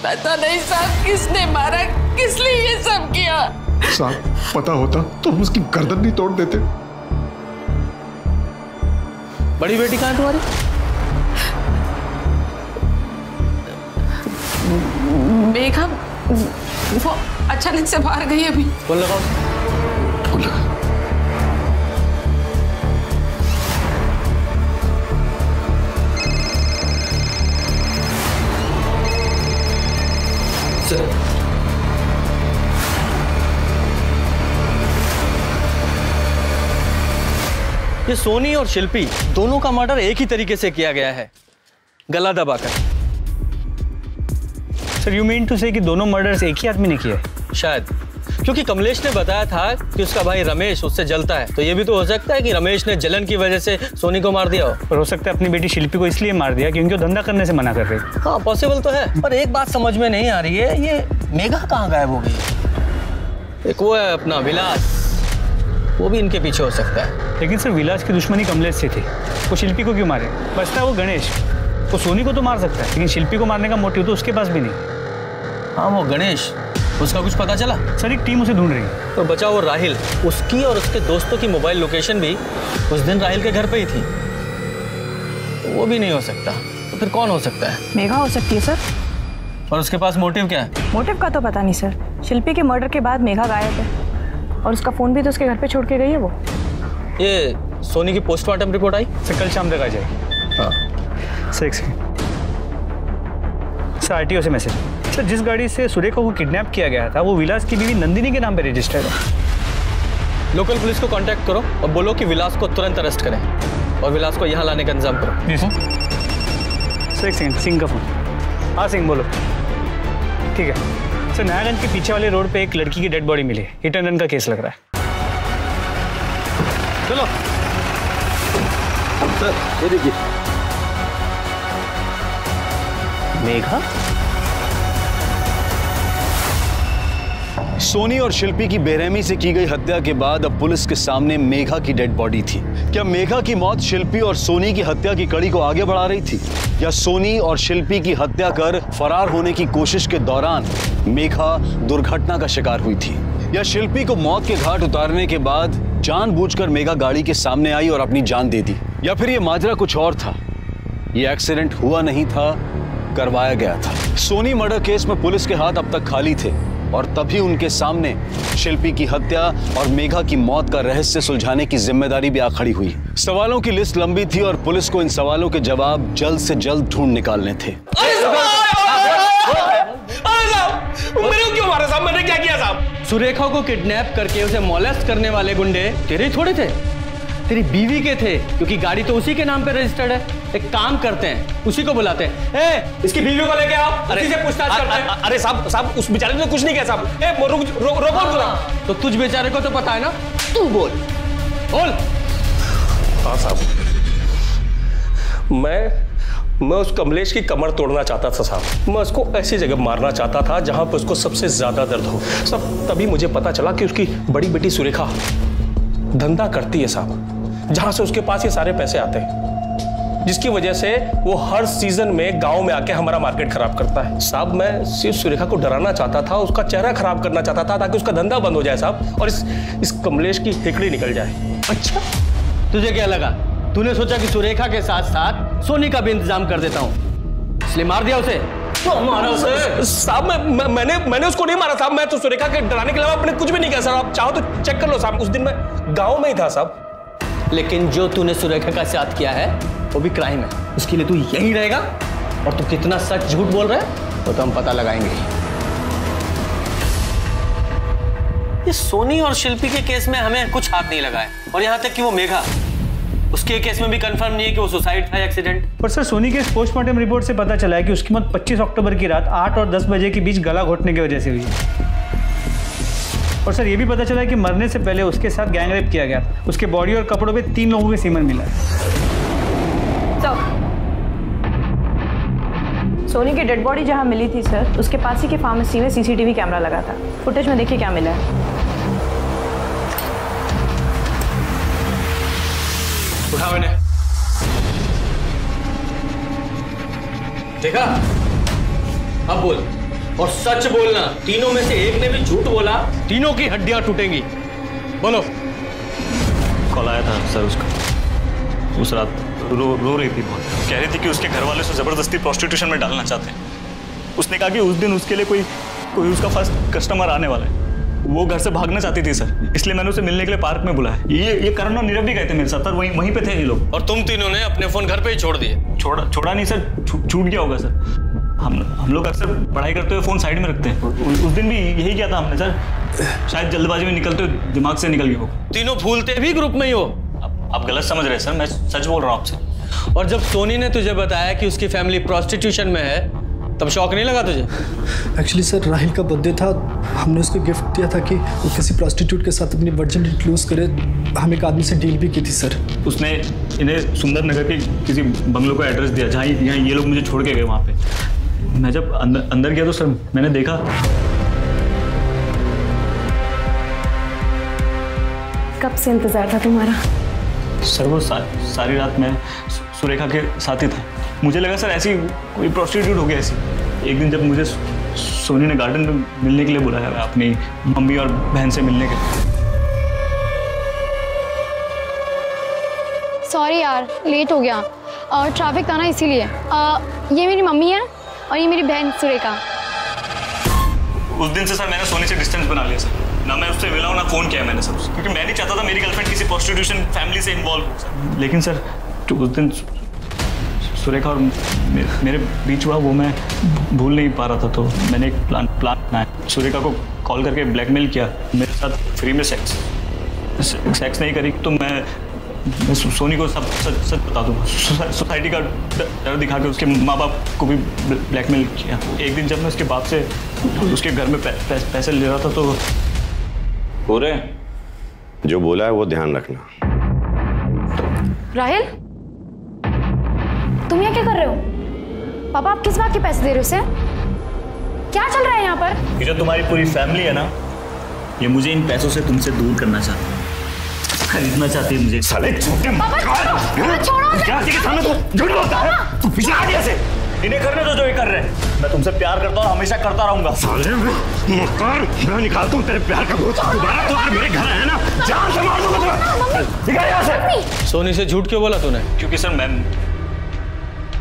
पता नहीं साहब किसने मारा किस लिए ये सब किया? साहब पता होता तो हम उसकी गर्दन नहीं तोड़ देते। बड़ी बेटी कहाँ है तुम्हारी? मेघा वो अचानक से बाहर गई अभी। बोल लगाओ ये सोनी और शिल्पी दोनों का मर्डर एक ही तरीके से किया गया है। गला दबाकर। सर यू मीन टू से कि दोनों मर्डर्स एक ही आदमी ने किए? शायद। क्योंकि कमलेश ने बताया था कि उसका भाई रमेश उससे जलता है। तो ये भी तो हो सकता है कि रमेश ने जलन की वजह से सोनी को मार दिया हो। और हो सकता है अपनी बेटी शिल्पी को इसलिए मार दिया क्योंकि वो धंधा करने से मना कर रही। हाँ पॉसिबल तो है। पर एक बात समझ में नहीं आ रही है ये मेघा कहाँ गायब हो गई? एक वो है अपना विलास। वो भी इनके पीछे हो सकता है। लेकिन सर विलास की दुश्मनी कमलेश से थी। वो शिल्पी को क्यों मारे? बचता है वो गणेश। वो सोनी को तो मार सकता है लेकिन शिल्पी को मारने का मोटिव तो उसके पास भी नहीं। हाँ वो गणेश। उसका कुछ पता चला? सर एक टीम उसे ढूंढ रही है। तो बचा वो राहिल। उसकी और उसके दोस्तों की मोबाइल लोकेशन भी उस दिन राहिल के घर पे ही थी। तो वो भी नहीं हो सकता। तो फिर कौन हो सकता है? मेघा हो सकती है सर। और उसके पास मोटिव क्या है? मोटिव का तो पता नहीं सर। शिल्पी के मर्डर के बाद मेघा गायब है। और उसका फ़ोन भी तो उसके घर पे छोड़ के गई है वो। ये सोनी की पोस्टमार्टम रिपोर्ट आई? सर कल शाम तक आ जाएगी। हाँ। सर एक सेकंड सर आरटीओ से मैसेज सर जिस गाड़ी से सुरेखा को किडनैप किया गया था वो विलास की बीवी नंदिनी के नाम पे रजिस्टर्ड है। लोकल पुलिस को कांटेक्ट करो और बोलो कि विलास को तुरंत अरेस्ट करें और विलास को यहाँ लाने का इंतज़ाम करो। जी सर। सर एक सेकंड सिंह का फ़ोन हाँ सिंह बोलो। ठीक है। सर नयागंज के पीछे वाले रोड पे एक लड़की की डेड बॉडी मिली। हिट एंड रन का केस लग रहा है। चलो। सर ये देखिए। मेघा? सोनी और शिल्पी की बेरहमी से की गई हत्या के बाद अब पुलिस के सामने मेघा की डेड बॉडी थी। क्या मेघा की मौत शिल्पी और सोनी की हत्या की कड़ी को आगे बढ़ा रही थी? या सोनी और शिल्पी की हत्या कर फरार होने की कोशिश के दौरान मेघा दुर्घटना का शिकार हुई थी? या शिल्पी को मौत के घाट उतारने के बाद जानबूझकर मेघा गाड़ी के सामने आई और अपनी जान दे दी? या फिर ये माजरा कुछ और था? ये एक्सीडेंट हुआ नहीं था, करवाया गया था। सोनी मर्डर केस में पुलिस के हाथ अब तक खाली थे। और तभी उनके सामने शिल्पी की हत्या और मेघा की मौत का रहस्य सुलझाने की ज़िम्मेदारी भी आ खड़ी हुई। सवालों की लिस्ट लंबी थी और पुलिस को इन सवालों के जवाब जल्द से जल्द ढूंढ निकालने थे। मेरे क्यों मारा साहब? मैंने क्या किया साहब? सुरेखा को किडनैप करके उसे मोलेस्ट करने वाले गुंडे तेरे थोड़े थे। तेरी बीवी के थे क्योंकि गाड़ी तो उसी के नाम पे रजिस्टर्ड है। एक काम करते हैं उसी को बुलाते हैं। ए, इसकी बीवी को लेके आओ अरे से पूछताछ करते हैं। अरे साहब साहब उस बेचारे ने तो कुछ नहीं किया साहब। ए रुक रुक रुक हाँ, तो तुझ बेचारे को तो पता है ना? तू बोल। बोल। हाँ साहब। मैं मैं उस कमलेश की कमर तोड़ना चाहता था साहब। मैं उसको ऐसी जगह मारना चाहता था जहाँ पर उसको सबसे ज़्यादा दर्द हो। सब तभी मुझे पता चला कि उसकी बड़ी बेटी सुरेखा धंधा करती है साहब जहाँ से उसके पास ये सारे पैसे आते हैं। जिसकी वजह से वो हर सीज़न में गाँव में आके हमारा मार्केट खराब करता है। साहब मैं सिर्फ़ सुरेखा को डराना चाहता था उसका चेहरा खराब करना चाहता था ताकि उसका धंधा बंद हो जाए साहब और इस इस कमलेश की हिकड़ी निकल जाए। अच्छा तुझे क्या लगा? तूने सोचा कि सुरेखा के साथ साथ सोनी का भी इंतज़ाम कर देता हूँ? इसलिए मार दिया उसे। मारा उसे? साहब मैं, मैं मैंने मैंने उसको नहीं मारा साहब मैं तो सुरेखा के डराने के अलावा अपने कुछ भी नहीं किया। सर आप चाहो तो चेक कर लो साहब उस दिन मैं गाँव में ही था साहब। लेकिन जो तूने सुरेखा का साथ किया है वो भी क्राइम है। उसके लिए तू यहीं रहेगा और तू कितना सच झूठ बोल रहा है वो तो हम पता लगाएँगे। ये सोनी और शिल्पी के केस में हमें कुछ हाथ नहीं लगा है और यहाँ तक कि वो मेघा उसके केस में भी कंफर्म नहीं है कि वो सुसाइड था एक्सीडेंट पर सर सोनी के पोस्टमार्टम रिपोर्ट से पता चला है कि उसकी मौत 25 अक्टूबर की रात 8 और 10 बजे के बीच गला घोटने की वजह से हुई है। और सर ये भी पता चला है कि मरने से पहले उसके साथ गैंग रेप किया गया। उसके बॉडी और कपड़ों पे तीन लोगों के सीमन मिला। है सोनी की डेड बॉडी जहाँ मिली थी सर उसके पास ही के फार्मेसी में सीसीटीवी कैमरा लगा था। फुटेज में देखिए क्या मिला है। उठाओ इन्हें देखा? अब बोल। और सच बोलना तीनों में से एक ने भी झूठ बोला। तीनों की हड्डियाँ टूटेंगी। बोलो। कॉल आया था सर उसका। उस रात रो रो रही थी बहुत। कह रही थी कि उसके घर वाले उसे ज़बरदस्ती प्रोस्टिट्यूशन में डालना चाहते हैं। उसने कहा कि उस दिन उसके लिए कोई कोई उसका फ़र्स्ट कस्टमर आने वाला है। वो घर से भागना चाहती थी सर इसलिए मैंने उसे मिलने के लिए पार्क में बुलाया। ये ये करण और नीरव भी गए थे मेरे साथ और वहीं वहीं पे थे ये लोग। और तुम तीनों ने अपने फ़ोन घर पे ही छोड़ दिए। छोड़ा छोड़ा नहीं सर छूट गया होगा सर। हम हम लोग अक्सर पढ़ाई करते हुए फ़ोन साइड में रखते हैं। उ- उस दिन भी यही किया था हमने सर। शायद जल्दबाजी में निकलते हुए दिमाग से निकल गया वो। तीनों भूलते भी ग्रुप में ही हो। आप आप गलत समझ रहे हैं सर। मैं सच बोल रहा हूँ आपसे। और जब सोनी ने तुझे बताया कि उसकी फैमिली प्रोस्टिट्यूशन में है तब शौक नहीं लगा तुझे? एक्चुअली सर राहिल का बर्थडे था। हमने उसको गिफ्ट दिया था कि वो किसी प्रॉस्टिट्यूट के साथ अपनी वर्जिनिटी लूज करे। हम एक आदमी से डील भी की थी सर उसने इन्हें सुंदर नगर के किसी बंगलों का एड्रेस दिया जहाँ यहाँ ये लोग मुझे छोड़ के गए वहाँ पे। मैं जब अंदर अंदर गया तो सर मैंने देखा। कब से इंतज़ार था तुम्हारा? सर वो सा, सारी रात मैं सुरेखा के साथ ही था। मुझे लगा सर ऐसी कोई प्रोस्टिट्यूट हो गया ऐसी। एक दिन जब मुझे सोनी ने गार्डन में मिलने के लिए बुलाया अपनी मम्मी और बहन से मिलने के लिए। सॉरी यार लेट हो गया। और ट्रैफ़िक था ना इसीलिए। ये मेरी मम्मी है? और ये मेरी बहन सुरेखा। उस दिन से सर मैंने सोनी से डिस्टेंस बना लिया सर। ना मैं उससे मिला हूँ ना फ़ोन किया मैंने सर क्योंकि मैं नहीं चाहता था मेरी गर्लफ्रेंड किसी प्रोस्टिट्यूशन फैमिली से इन्वॉल्व हो सर। लेकिन सर जो उस दिन सुरेखा और मे- मेरे बीच हुआ वो मैं भूल नहीं पा रहा था तो मैंने एक प्लान प्लान बनाया। सुरेखा को कॉल करके ब्लैकमेल किया। मेरे साथ फ्री में सेक्स सेक्स नहीं करी तो मैं मैं सोनी को सब सच सच बता दूँगा सोसा- सोसाइटी का डर दिखा के उसके माँ बाप को भी ब्लैकमेल किया। एक दिन जब मैं उसके बाप से उसके घर में पै, पै, पैसे ले रहा था तो पूरे जो बोला है वो ध्यान रखना। राहिल? तुम यहाँ क्या कर रहे हो? पापा आप किस बात के पैसे दे रहे हो उसे? क्या चल रहा है यहाँ पर? ये जो तुम्हारी पूरी फैमिली है ना ये मुझे इन पैसों से तुमसे दूर करना चाहती है। खरीदना चाहती है मुझे। साले तू झूठ बोलता है तू से। इन्हें करने दो जो ये कर रहे हैं। मैं तुमसे प्यार करता हूँ हमेशा करता रहूँगा। साले मैं निकालता हूँ तेरे प्यार का भूत दोबारा तो मेरे घर आया ना? जान से मार दूँगा तुम्हें। दिखा यहाँ से। सोनी से झूठ क्यों बोला तूने? क्योंकि सर मैं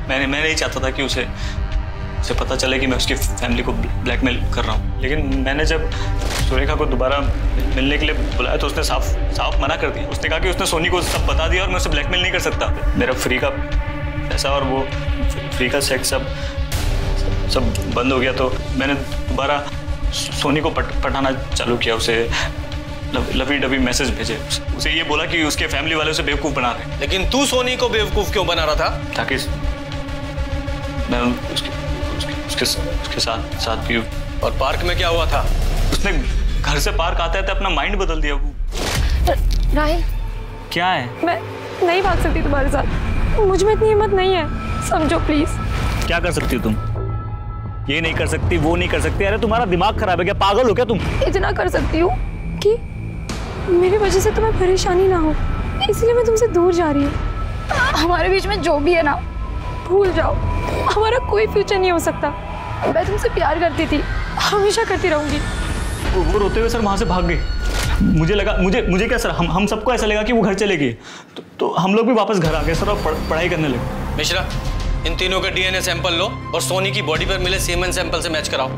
मैंने मैं नहीं चाहता था कि उसे उसे पता चले कि मैं उसकी फैमिली को ब्लैकमेल कर रहा हूँ। लेकिन मैंने जब सुरेखा को दोबारा मिलने के लिए बुलाया तो उसने साफ़ साफ़ मना कर दिया। उसने कहा कि उसने सोनी को सब बता दिया और मैं उसे ब्लैकमेल नहीं कर सकता। मेरा फ्री का पैसा और वो फ्री का सेक्स सब सब बंद हो गया तो मैंने दोबारा सोनी को पट, पढ़ाना चालू किया उसे लव, डबी मैसेज भेजे। उसे, उसे ये बोला कि उसके फैमिली वाले उसे बेवकूफ़ बना रहे लेकिन तू सोनी को बेवकूफ़ क्यों बना रहा था? ताकि मैं उसके उसके उसके, साथ साथ भी। और पार्क में क्या हुआ था? उसने घर से पार्क आते आते अपना माइंड बदल दिया। वो राहिल क्या है? मैं नहीं भाग सकती तुम्हारे साथ। मुझमें इतनी हिम्मत नहीं है। समझो प्लीज़ क्या कर सकती हो तुम? ये नहीं कर सकती वो नहीं कर सकती। अरे तुम्हारा दिमाग खराब है क्या? पागल हो क्या तुम? इतना कर सकती हूँ कि मेरी वजह से तुम्हें परेशानी ना हो। इसलिए मैं तुमसे दूर जा रही हूँ। हमारे बीच में जो भी है ना भूल जाओ। हमारा कोई फ्यूचर नहीं हो सकता। मैं तुमसे प्यार करती थी हमेशा करती रहूँगी। वो वो रोते हुए सर वहाँ से भाग गए। मुझे लगा मुझे मुझे क्या सर हम हम सबको ऐसा लगा कि वो घर चले गए। तो, तो हम लोग भी वापस घर आ गए सर और पढ़, पढ़ाई करने लगे। मिश्रा इन तीनों का डीएनए सैंपल लो और सोनी की बॉडी पर मिले सीमेंट सैंपल से मैच कराओ।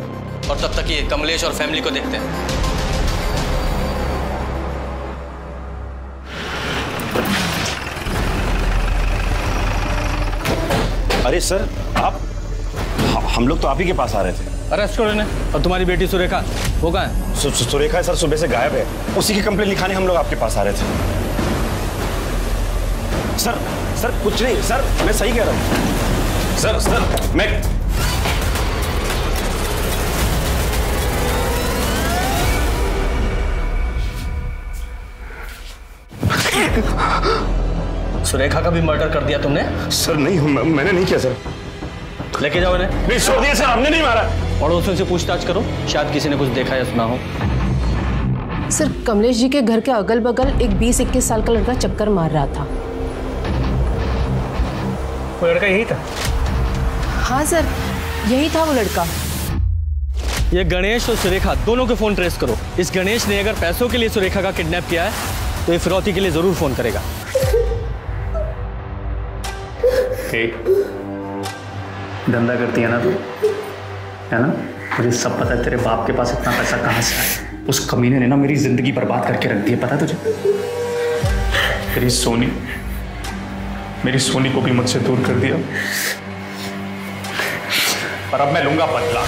और तब तक ये कमलेश और फैमिली को देखते हैं। अरे सर आप हम लोग तो आप ही के पास आ रहे थे। अरेस्ट करो इन्हें। और तुम्हारी बेटी सुरेखा वो कहाँ है सु, सु, सुरेखा सर सुबह से गायब है। उसी की कंप्लेन लिखाने हम लोग आपके पास आ रहे थे। सर सर कुछ नहीं सर मैं सही कह रहा हूँ। सर सर मैं सुरेखा का भी मर्डर कर दिया तुमने? सर नहीं मैं, मैंने नहीं किया सर। लेके जाओ इन्हें। नहीं छोड़ दिया सर हमने नहीं मारा। पड़ोसियों से पूछताछ करो शायद किसी ने कुछ देखा या सुना हो। सर कमलेश जी के घर के अगल बगल एक 20-21 साल का लड़का चक्कर मार रहा था। वो लड़का यही था? हाँ सर यही था वो लड़का। ये गणेश और सुरेखा दोनों के फ़ोन ट्रेस करो। इस गणेश ने अगर पैसों के लिए सुरेखा का किडनैप किया है तो ये फिरौती के लिए ज़रूर फ़ोन करेगा। धंधा करती है ना तू? है ना? मुझे सब पता है, तेरे बाप के पास इतना पैसा कहाँ से आया? उस कमीने ने ना मेरी ज़िंदगी बर्बाद करके रख दी है, पता तुझे? मेरी सोनी मेरी सोनी को भी मुझसे दूर कर दिया। पर अब मैं लूँगा बदला।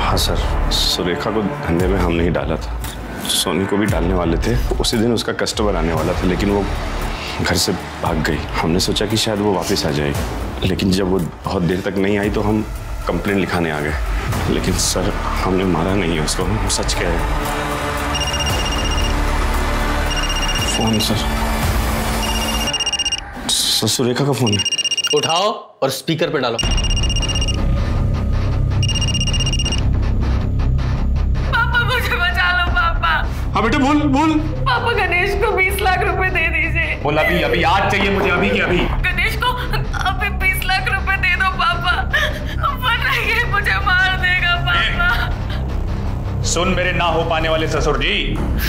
हाँ सर, सुरेखा को धंधे में हम नहीं डाला था। सोनी को भी डालने वाले थे। उसी दिन उसका कस्टमर आने वाला था, लेकिन वो घर से भाग गई। हमने सोचा कि शायद वो वापस आ जाएगी लेकिन जब वो बहुत देर तक नहीं आई तो हम कंप्लेन लिखाने आ गए। लेकिन सर हमने मारा नहीं है उसको हम सच कह रहे फ़ोन सर। सर सुरेखा का फ़ोन है। उठाओ और स्पीकर पे डालो। पापा मुझे बचा लो पापा। हाँ बेटा बोल बोल। पापा गणेश को 20 लाख रुपए दे दीजिए। बोल अभी अभी आज चाहिए मुझे अभी की अभी। गणेश को अभी 20 लाख रुपए दे दो पापा। वरना ये मुझे मार देगा पापा। सुन मेरे ना हो पाने वाले ससुर जी।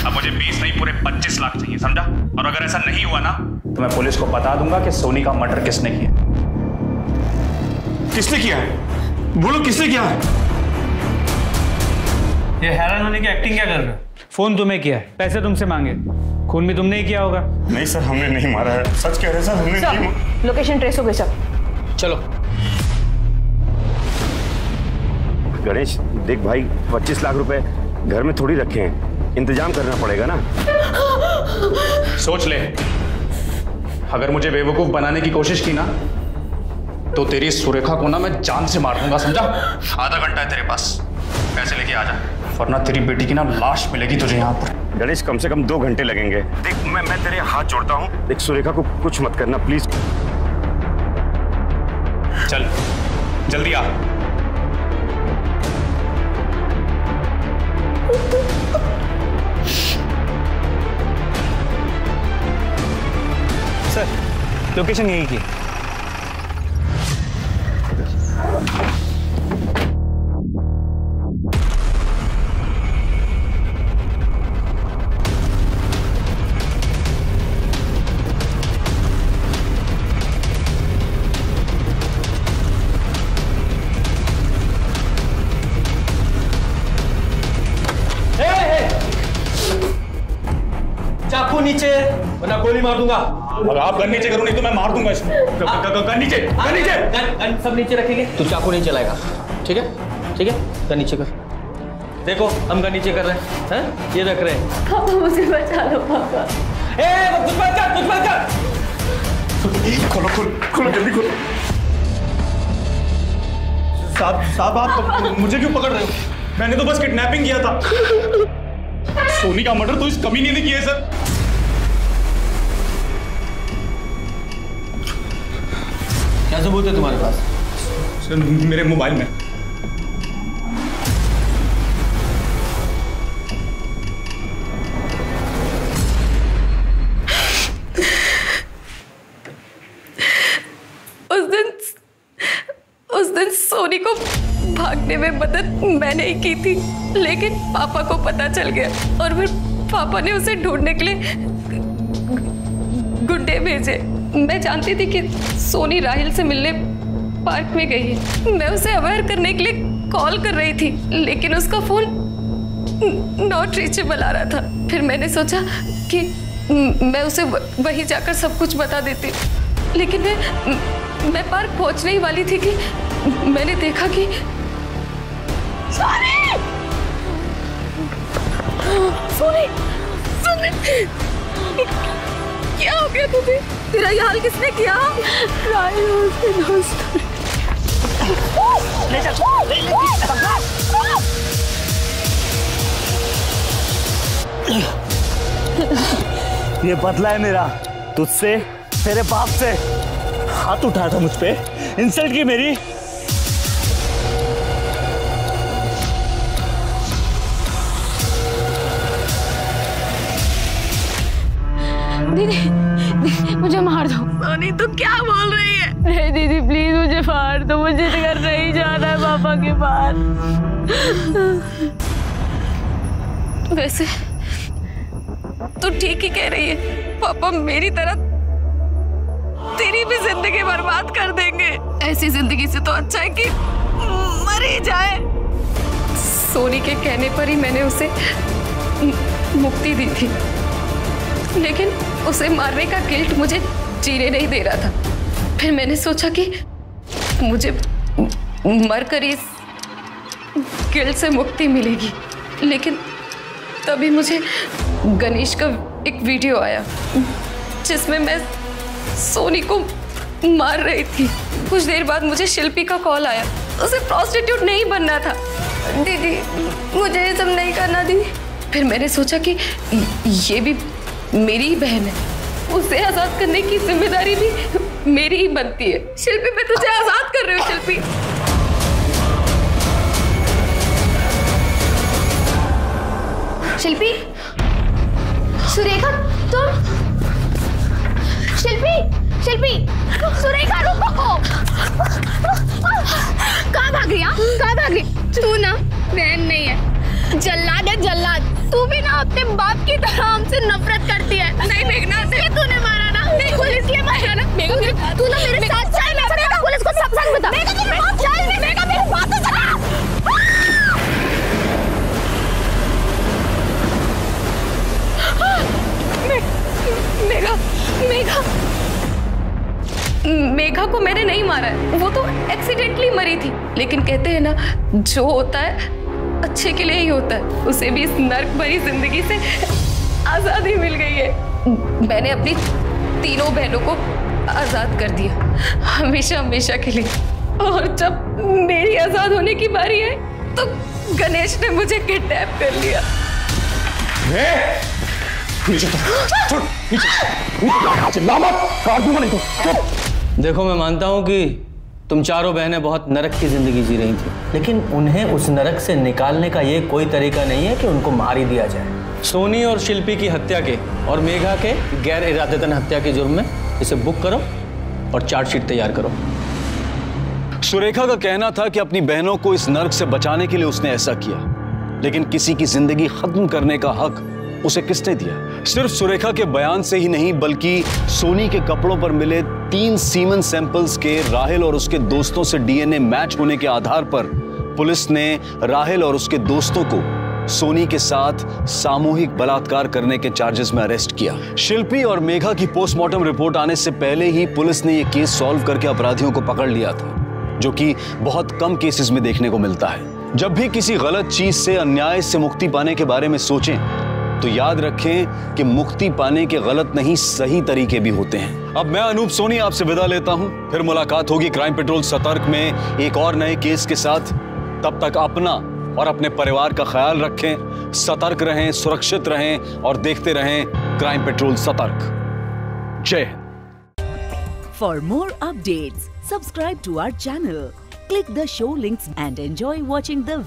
अब मुझे 20 नहीं पूरे 25 लाख चाहिए समझा? और अगर ऐसा नहीं हुआ ना तो मैं पुलिस को बता दूँगा कि सोनी का मर्डर किसने किया। किसने किया है? बोलो किसने किया है? ये हैरान होने की एक्टिंग क्या कर रहे हो? फ़ोन तुम्हें किया है। पैसे तुमसे मांगे। खून भी तुमने ही किया होगा। नहीं सर हमने नहीं मारा है। सच कह रहे सर हमने नहीं मारा। लोकेशन ट्रेस हो गई सर। चलो। गणेश देख भाई 25 लाख रुपए घर में थोड़ी रखे हैं। इंतज़ाम करना पड़ेगा ना? सोच ले। अगर मुझे बेवकूफ़ बनाने की कोशिश की ना तो तेरी सुरेखा को ना मैं जान से मार दूँगा समझा? आधा घंटा है तेरे पास। पैसे लेके आ जा। वरना तेरी बेटी की ना लाश मिलेगी तुझे यहाँ पर। गणेश कम से कम दो घंटे लगेंगे। देख मैं मैं तेरे हाथ जोड़ता हूँ। देख सुरेखा को कुछ मत करना प्लीज़ चल जल्दी आ। सर लोकेशन यही की। गोली मार दूँगा। अगर आप गन नीचे करो नहीं तो मैं मार दूँगा ग- गन नीचे गन नीचे। गन गन सब नीचे रखेंगे। तू चाकू नहीं चलाएगा। ठीक है? ठीक है? गन नीचे कर। देखो हम गन नीचे कर रहे हैं। हैं? ये रख रहे हैं। पापा मुझे बचा लो पापा। ए कुछ मत कर कुछ मत कर। खोलो खोलो खोलो जल्दी खोलो। साहब साहब आप मुझे क्यों पकड़ रहे हो? मैंने तो बस किडनैपिंग किया था। सोनी का मर्डर तो इस कमीने ने किया है सर। क्या सबूत है तुम्हारे पास? सर मेरे मोबाइल में। उस दिन उस दिन सोनी को भागने में मदद मैंने ही की थी लेकिन पापा को पता चल गया और फिर पापा ने उसे ढूँढने के लिए गुंडे भेजे। मैं जानती थी कि सोनी राहिल से मिलने पार्क में गई है। मैं उसे अवेयर करने के लिए कॉल कर रही थी, लेकिन उसका फ़ोन नॉट रीचेबल आ रहा था। फिर मैंने सोचा कि मैं उसे वहीं जाकर सब कुछ बता देती। लेकिन मैं मैं पार्क पहुँचने ही वाली थी कि मैंने देखा कि सोनी! सोनी! क्या हो गया तुझे? तेरा ये हाल किसने किया? राहिल उसके दोस्त। ले जा ले ले ये बदला है मेरा। तुझसे तेरे बाप से। हाथ उठाया था मुझ पे। इंसल्ट की मेरी। दीदी दीदी मुझे मार दो। सोनी तू क्या बोल रही है? नहीं दीदी प्लीज़ मुझे मार दो। मुझे घर नहीं जाना है पापा के पास। वैसे तू ठीक ही कह रही है। पापा मेरी तरह तेरी भी ज़िंदगी बर्बाद कर देंगे। ऐसी ज़िंदगी से तो अच्छा है कि मर ही जाए। सोनी के कहने पर ही मैंने उसे मुक्ति दी थी। लेकिन उसे मारने का गिल्ट मुझे जीने नहीं दे रहा था। फिर मैंने सोचा कि मुझे मरकर इस गिल्ट से मुक्ति मिलेगी। लेकिन तभी मुझे गणेश का एक वीडियो आया, जिसमें मैं सोनी को मार रही थी। कुछ देर बाद मुझे शिल्पी का कॉल आया। उसे प्रोस्टिट्यूट नहीं बनना था। दीदी, मुझे ये सब नहीं करना, दीदी। फिर मैंने सोचा कि ये भी मेरी बहन है। उसे आज़ाद करने की ज़िम्मेदारी भी मेरी ही बनती है। शिल्पी, मैं तुझे आज़ाद कर रही हूँ, शिल्पी। शिल्पी, सुरेखा, तुम? शिल्पी शिल्पी, सुरेखा, रुको। कहाँ भाग रही कहाँ भाग रही तू ना, बहन नहीं है। जल्लाद है, जल्लाद। तू भी ना अपने बाप की तरह हमसे नफरत करती है। नहीं मेघना ये तूने मारा ना। नहीं पुलिस लिए मारा ना। मेघना तू ना मेरे साथ चल मैं पुलिस को सब सच बता। मेघना चल मेघना मेरी बात तो सुना मेघा मेघा। मेघा को मैंने नहीं मारा है। वो तो एक्सीडेंटली मरी थी। लेकिन कहते हैं ना जो होता है अच्छे के लिए ही होता है। उसे भी इस नर्क भरी ज़िंदगी से आज़ादी मिल गई है। मैंने अपनी तीनों बहनों को आज़ाद कर दिया। हमेशा हमेशा के लिए। और जब मेरी आज़ाद होने की बारी है तो गणेश ने मुझे किडनैप कर लिया। तो। चुप। देखो मैं मानता हूँ कि तुम चारों बहनें बहुत नरक की ज़िंदगी जी रही थी। लेकिन उन्हें उस नरक से निकालने का ये कोई तरीका नहीं है कि उनको मार ही दिया जाए। सोनी और शिल्पी की हत्या के और मेघा के गैर इरादतन हत्या के जुर्म में इसे बुक करो और चार्जशीट तैयार करो। सुरेखा का कहना था कि अपनी बहनों को इस नर्क से बचाने के लिए उसने ऐसा किया, लेकिन किसी की ज़िंदगी खत्म करने का हक उसे किसने दिया? सिर्फ़ सुरेखा के बयान से ही नहीं, बल्कि सोनी के कपड़ों पर मिले तीन सीमन सैंपल्स के राहिल और उसके दोस्तों से डीएनए मैच होने के आधार पर पुलिस ने राहिल और उसके दोस्तों को सोनी के साथ सामूहिक बलात्कार करने के चार्जेस में अरेस्ट किया। शिल्पी और मेघा की पोस्टमार्टम रिपोर्ट आने से पहले ही पुलिस ने यह केस सॉल्व करके अपराधियों को पकड़ लिया था, जो कि बहुत कम केसेस में देखने को मिलता है। जब भी किसी गलत चीज़ से, अन्याय से मुक्ति पाने के बारे में सोचें तो याद रखें कि मुक्ति पाने के गलत नहीं, सही तरीके भी होते हैं। अब मैं अनूप सोनी आपसे विदा लेता हूँ। फिर मुलाकात होगी क्राइम पेट्रोल सतर्क में एक और नए केस के साथ। तब तक अपना और अपने परिवार का ख्याल रखें, सतर्क रहें, सुरक्षित रहें और देखते रहें क्राइम पेट्रोल सतर्क। जय for more update subscribe to our channel click the show links and enjoy watching the.